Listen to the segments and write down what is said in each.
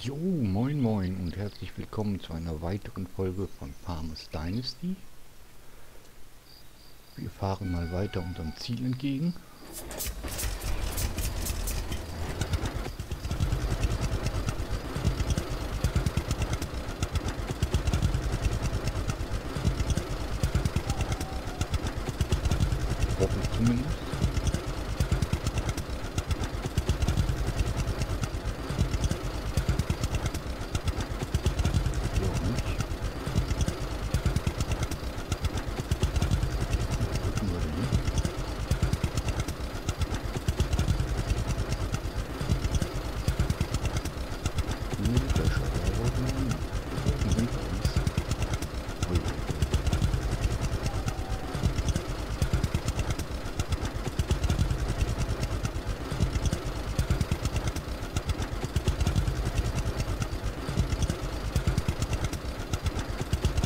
Jo, moin moin und herzlich willkommen zu einer weiteren Folge von Farmers Dynasty. Wir fahren mal weiter unserem Ziel entgegen. Hoffe ich zumindest. So nicht. Rücken wir den nicht. Nee, Fäscher, da wollten wir hin. Da oben sind wir uns. Ui, ui, ui.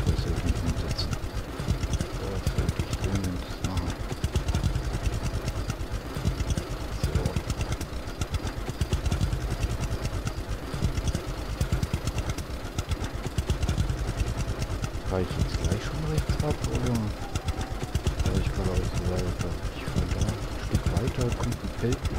Das sollte ich umsetzen. Das sollte ich dringend machen. So. Fahre ich jetzt gleich schon rechts ab oder fahre ich geradeaus weiter? Ich fahre da ein Stück weiter, kommt ein Feldweg. Ich nach der Kreuzung müsste der Feldweg kommen.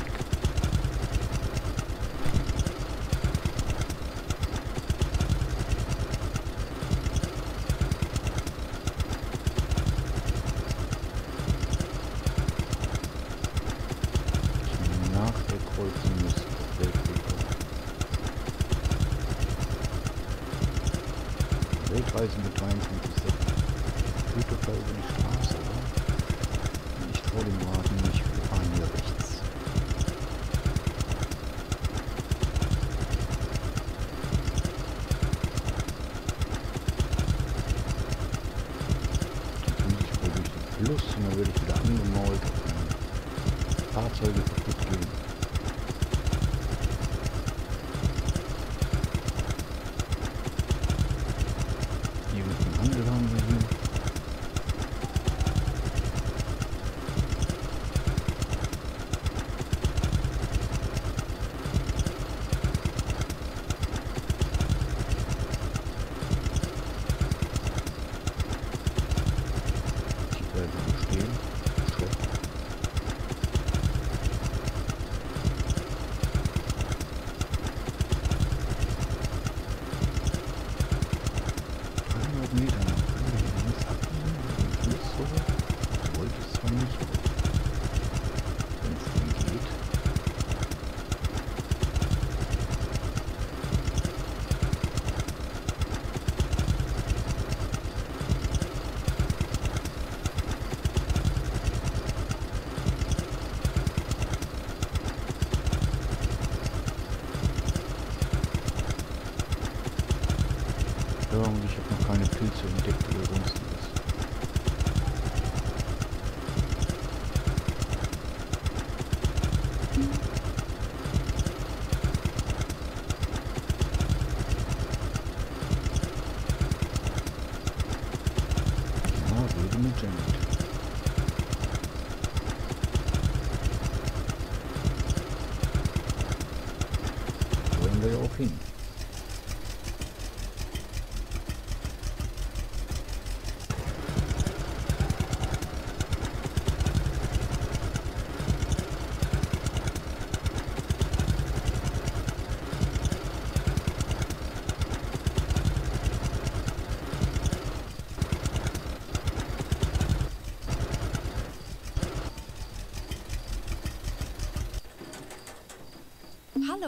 Weltreise mit 23 Sachen. Führt doch da über die Straße, oder? Ich traue dem Wagen nicht, wir fahren hier rechts.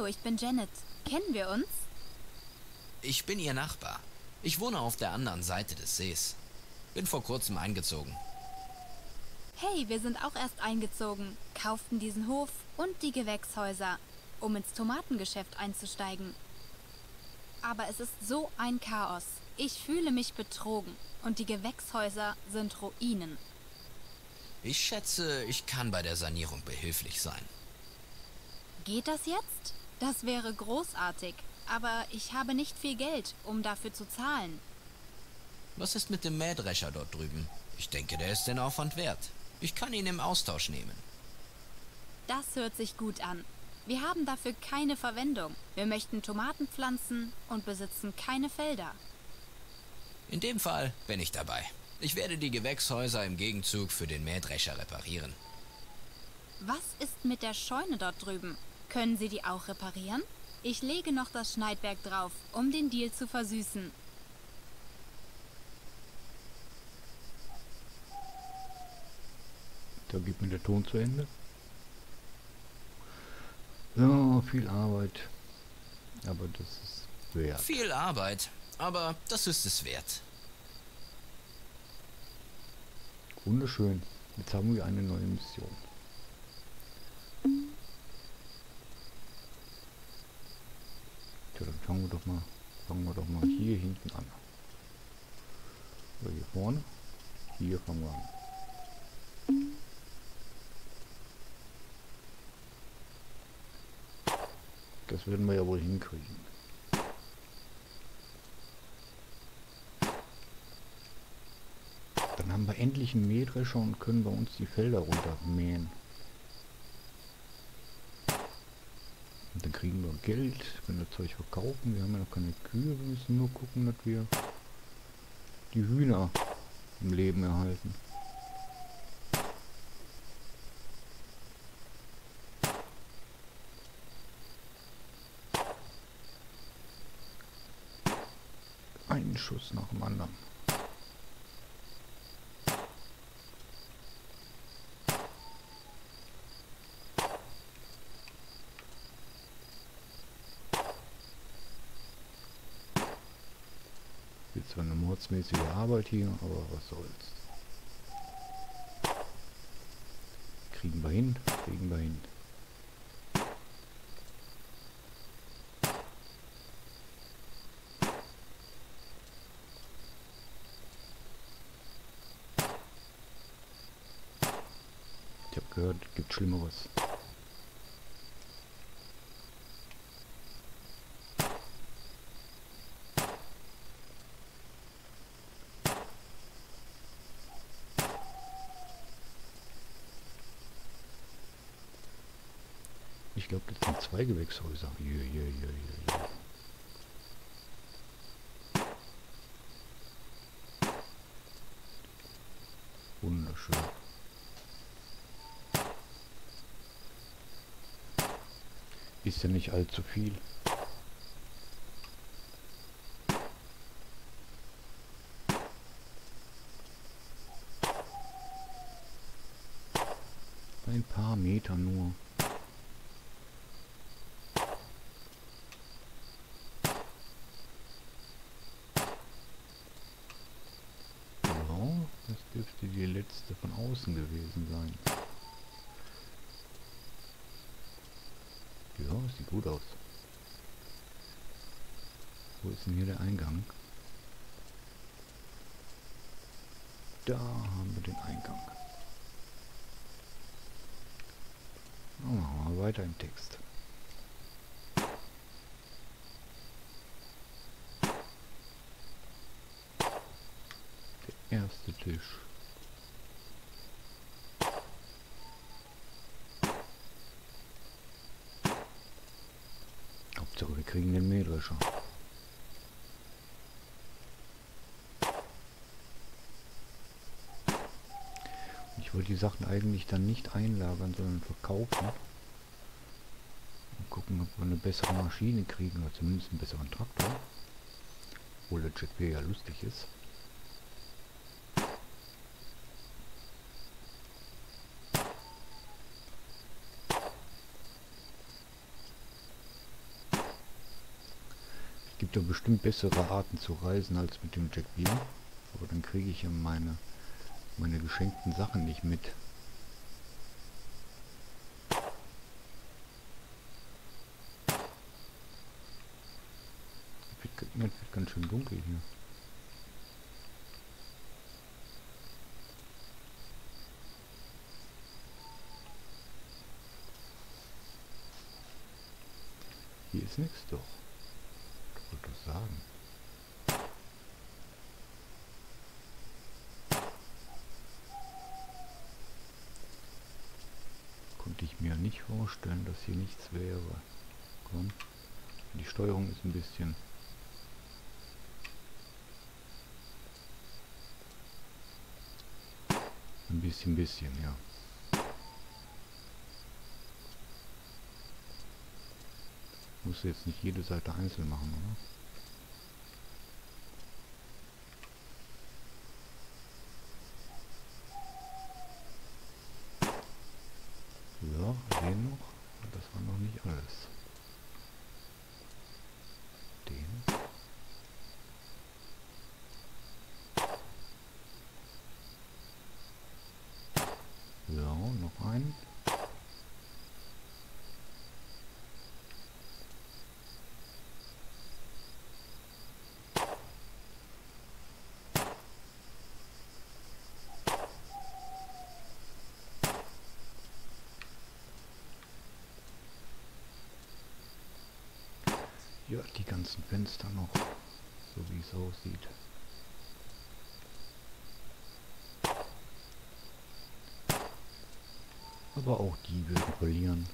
Ich bin Janet. Kennen wir uns? Ich bin Ihr Nachbar. Ich wohne auf der anderen Seite des Sees. Bin vor kurzem eingezogen. Hey, wir sind auch erst eingezogen, kauften diesen Hof und die Gewächshäuser, um ins Tomatengeschäft einzusteigen. Aber es ist so ein Chaos. Ich fühle mich betrogen und die Gewächshäuser sind Ruinen. Ich schätze, ich kann bei der Sanierung behilflich sein. Geht das jetzt? Das wäre großartig, aber ich habe nicht viel Geld, um dafür zu zahlen. Was ist mit dem Mähdrescher dort drüben? Ich denke, der ist den Aufwand wert. Ich kann ihn im Austausch nehmen. Das hört sich gut an. Wir haben dafür keine Verwendung. Wir möchten Tomaten pflanzen und besitzen keine Felder. In dem Fall bin ich dabei. Ich werde die Gewächshäuser im Gegenzug für den Mähdrescher reparieren. Was ist mit der Scheune dort drüben? Können Sie die auch reparieren? Ich lege noch das Schneidwerk drauf, um den Deal zu versüßen. Da geht mir der Ton zu Ende. So, viel Arbeit. Aber das ist wert. Viel Arbeit, aber das ist es wert. Wunderschön. Jetzt haben wir eine neue Mission. Tja, dann fangen wir doch mal, fangen wir doch mal hier hinten an. Oder hier vorne. Hier fangen wir an. Das werden wir ja wohl hinkriegen. Dann haben wir endlich einen Mähdrescher und können bei uns die Felder runtermähen. Und dann kriegen wir Geld, wenn wir Zeug verkaufen. Wir haben ja noch keine Kühe, wir müssen nur gucken, dass wir die Hühner im Leben erhalten. Einen Schuss nach dem anderen. Zwar eine mordsmäßige Arbeit hier, aber was soll's. Kriegen wir hin, kriegen wir hin. Ich habe gehört, gibt Schlimmeres. Ich glaube, das sind zwei Gewächshäuser. Hier, hier, hier, hier. Wunderschön. Ist ja nicht allzu viel. Ein paar Meter nur. Ja, das dürfte die letzte von außen gewesen sein. Ja, sieht gut aus. Wo ist denn hier der Eingang? Da haben wir den Eingang. Machen wir weiter im Text. Der erste Tisch. Hauptsache wir kriegen den Mähdrescher. Ich wollte die Sachen eigentlich dann nicht einlagern, sondern verkaufen. Und gucken, ob wir eine bessere Maschine kriegen, oder zumindest einen besseren Traktor. Obwohl der Jet ja lustig ist. Gibt doch bestimmt bessere Arten zu reisen als mit dem Jack Beer. Aber dann kriege ich ja meine, meine geschenkten Sachen nicht mit. Wird, g- mir wird ganz schön dunkel hier. Hier ist nichts doch. Sagen. Konnte ich mir nicht vorstellen, dass hier nichts wäre. Komm. Die Steuerung ist ein bisschen... Ein bisschen, bisschen, ja. Muss jetzt nicht jede Seite einzeln machen, oder? So, den noch. Das alles. Den. So, noch einen. Ja, die ganzen Fenster noch, so wie es aussieht. Aber auch die würden verlieren.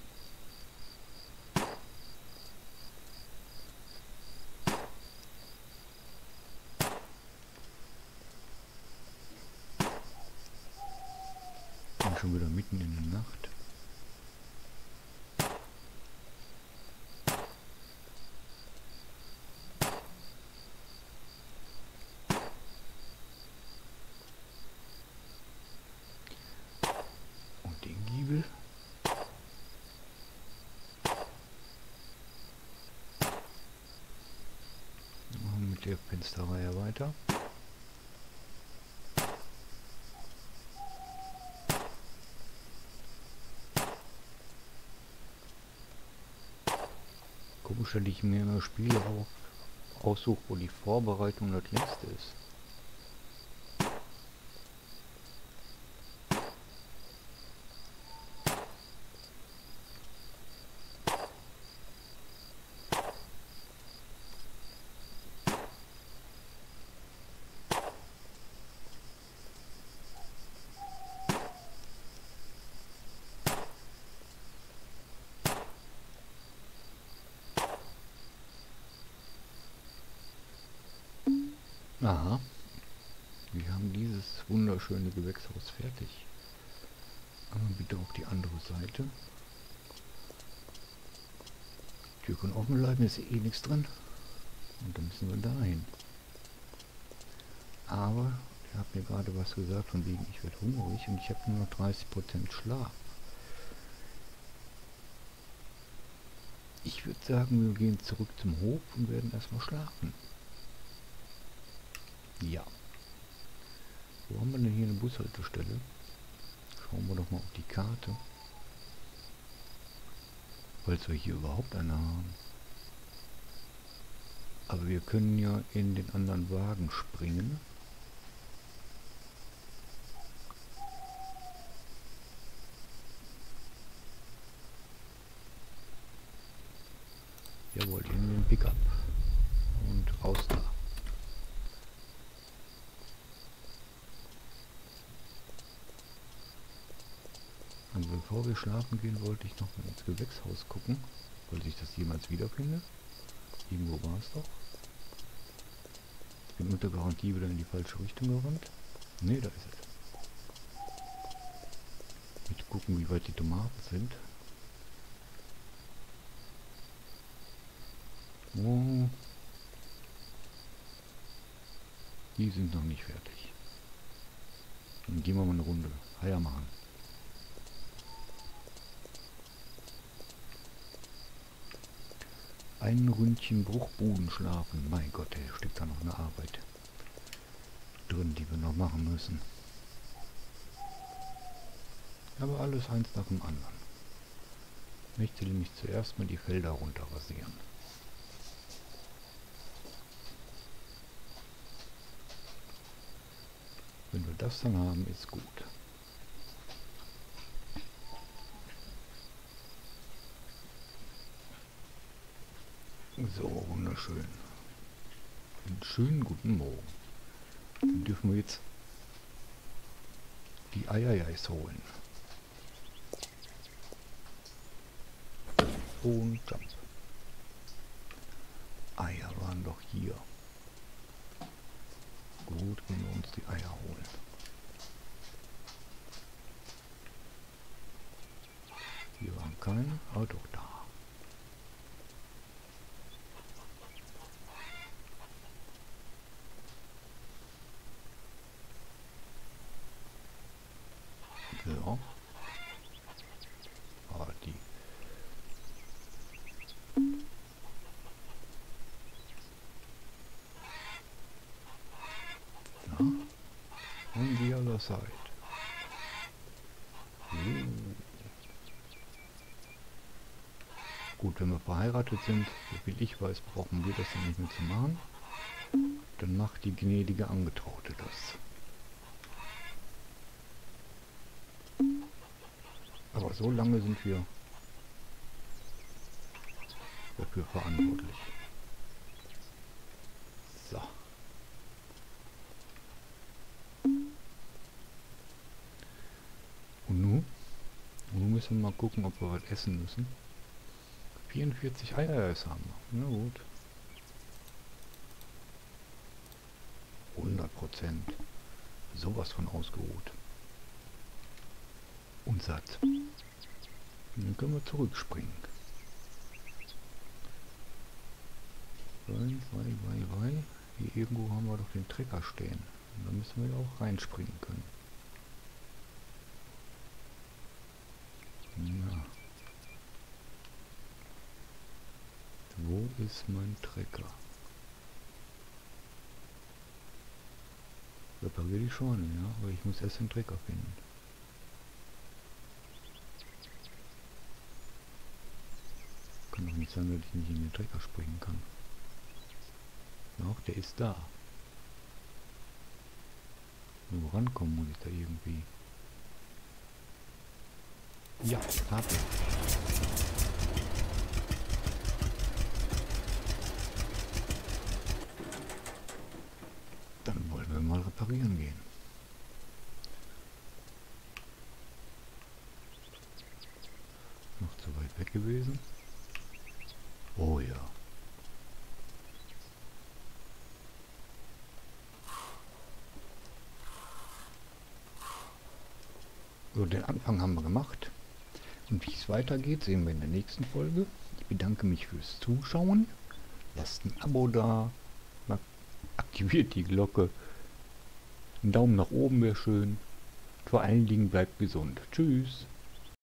Bin schon wieder mitten in der Nacht. Und den Giebel. Der Fensterreihe weiter. Komisch, dass ich mir immer Spiele aussuche, wo die Vorbereitung das längste ist. Aha. Wir haben dieses wunderschöne Gewächshaus fertig. Aber bitte auf die andere Seite. Tür kann offen bleiben, ist eh nichts drin. Und dann müssen wir dahin. Aber, ihr habt mir gerade was gesagt von wegen, ich werde hungrig und ich habe nur noch 30% Schlaf. Ich würde sagen, wir gehen zurück zum Hof und werden erstmal schlafen. Ja. Wo haben wir denn hier eine Bushaltestelle? Schauen wir doch mal auf die Karte. Falls wir hier überhaupt eine haben. Aber wir können ja in den anderen Wagen springen. Jawohl, in den Pickup. Und raus da. Und bevor wir schlafen gehen, wollte ich noch mal ins Gewächshaus gucken, falls ich das jemals wiederfinde. Irgendwo war es doch. Ich bin unter Garantie wieder in die falsche Richtung gerannt. Ne, da ist es. Mit gucken, wie weit die Tomaten sind. Oh. Die sind noch nicht fertig. Dann gehen wir mal eine Runde. Eier machen. Ein Ründchen Bruchbuden schlafen. Mein Gott, da steckt da noch eine Arbeit drin, die wir noch machen müssen. Aber alles eins nach dem anderen. Ich möchte nämlich zuerst mal die Felder runter rasieren. Wenn wir das dann haben, ist gut. So, wunderschön. Einen schönen guten Morgen. Dann dürfen wir jetzt die Eiereis holen. Und Jump. Eier waren doch hier. Gut, gehen wir uns die Eier holen. Hier waren keine, aber doch da. So. Ah, die. Na? Side. Uh. Gut, wenn wir verheiratet sind, so viel ich weiß, brauchen wir das nicht mehr zu machen. Dann macht die gnädige Angetraute das. Aber so lange sind wir dafür verantwortlich. So. Müssen mal gucken, ob wir was essen müssen. 44 Eier ist haben wir. Na gut. 100 Prozent. Sowas von ausgeruht. Und satt. Dann können wir zurückspringen. Wei, wei, wei, wei. Hier irgendwo haben wir doch den Trecker stehen. Da müssen wir ja auch reinspringen können. Na. Wo ist mein Trecker? Repariere die Scheune, ja, aber ich muss erst den Trecker finden. Kann doch nicht sein, dass ich nicht in den Trecker springen kann. Doch, der ist da. Nur rankommen muss ich da irgendwie. Ja, ich. Dann wollen wir mal reparieren gehen. Noch zu weit weg gewesen? Oh ja. So, den Anfang haben wir gemacht. Und wie es weitergeht, sehen wir in der nächsten Folge. Ich bedanke mich fürs Zuschauen. Lasst ein Abo da. Aktiviert die Glocke. Ein Daumen nach oben wäre schön. Vor allen Dingen bleibt gesund. Tschüss.